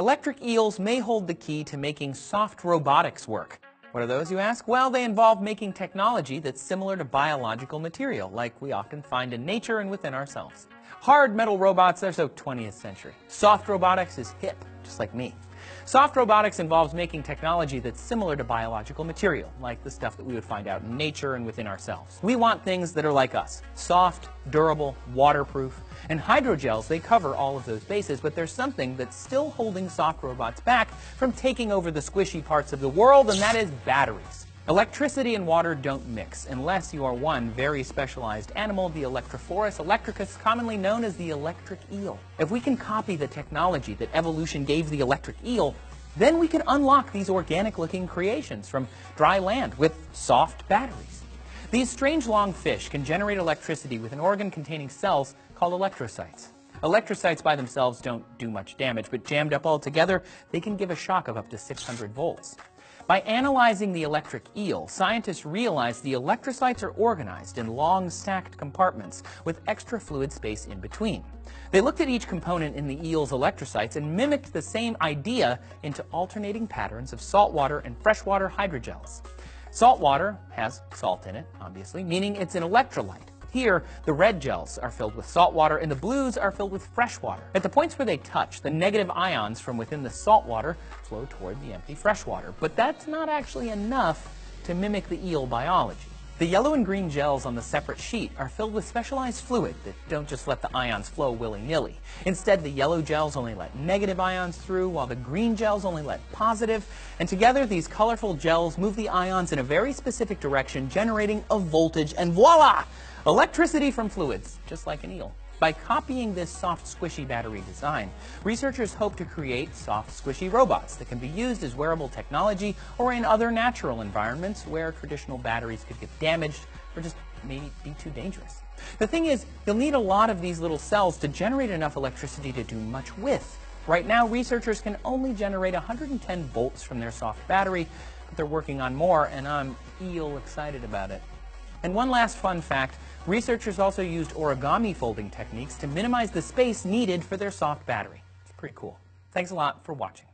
Electric eels may hold the key to making soft robotics work. What are those, you ask? Well, they involve making technology that's similar to biological material, like we often find in nature and within ourselves. Hard metal robots, they're so 20th century. Soft robotics is hip, just like me. Soft robotics involves making technology that's similar to biological material, like the stuff that we would find out in nature and within ourselves. We want things that are like us soft, durable, waterproof. And hydrogels, they cover all of those bases, but there's something that's still holding soft robots back from taking over the squishy parts of the world, and that is batteries. Electricity and water don't mix unless you are one very specialized animal, the Electrophorus electricus, commonly known as the electric eel. If we can copy the technology that evolution gave the electric eel, then we can unlock these organic-looking creations from dry land with soft batteries. These strange long fish can generate electricity with an organ containing cells called electrocytes. Electrocytes by themselves don't do much damage, but jammed up all together, they can give a shock of up to 600 volts. By analyzing the electric eel, scientists realized the electrocytes are organized in long stacked compartments with extra fluid space in between. They looked at each component in the eel's electrocytes and mimicked the same idea into alternating patterns of saltwater and freshwater hydrogels. Saltwater has salt in it, obviously, meaning it's an electrolyte. Here, the red gels are filled with salt water and the blues are filled with fresh water. At the points where they touch, the negative ions from within the salt water flow toward the empty fresh water. But that's not actually enough to mimic the eel biology. The yellow and green gels on the separate sheet are filled with specialized fluid that don't just let the ions flow willy-nilly. Instead, the yellow gels only let negative ions through, while the green gels only let positive. And together, these colorful gels move the ions in a very specific direction, generating a voltage, and voila! Electricity from fluids, just like an eel. By copying this soft, squishy battery design, researchers hope to create soft, squishy robots that can be used as wearable technology or in other natural environments where traditional batteries could get damaged or just maybe be too dangerous. The thing is, you'll need a lot of these little cells to generate enough electricity to do much with. Right now, researchers can only generate 110 volts from their soft battery, but they're working on more, and I'm eel excited about it. And one last fun fact, researchers also used origami folding techniques to minimize the space needed for their soft battery. It's pretty cool. Thanks a lot for watching.